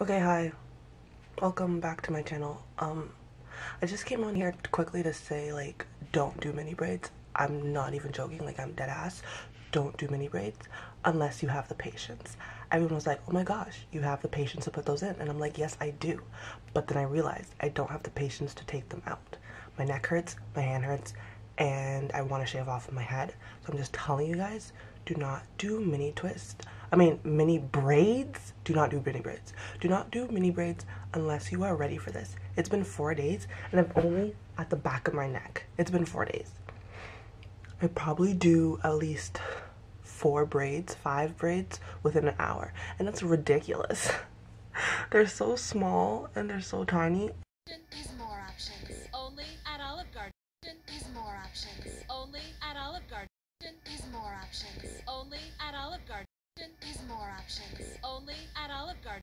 Okay, hi. Welcome back to my channel. Um, I just came on here quickly to say, like, don't do mini braids. I'm not even joking, like, I'm dead ass. Don't do mini braids unless you have the patience. Everyone was like, oh my gosh, you have the patience to put those in. And I'm like, yes, I do. But then I realized I don't have the patience to take them out. My neck hurts, my hand hurts, and I want to shave off my head. So I'm just telling you guys, do not do mini twists. I mean, mini braids. Do not do mini braids. Do not do mini braids unless you are ready for this. It's been four days and I'm only at the back of my neck. It's been four days. I probably do at least four braids, five braids within an hour. And that's ridiculous. they're so small and they're so tiny. Only at Olive Garden. Is more options. Only at Olive Garden. Is more options. Only at Olive Garden.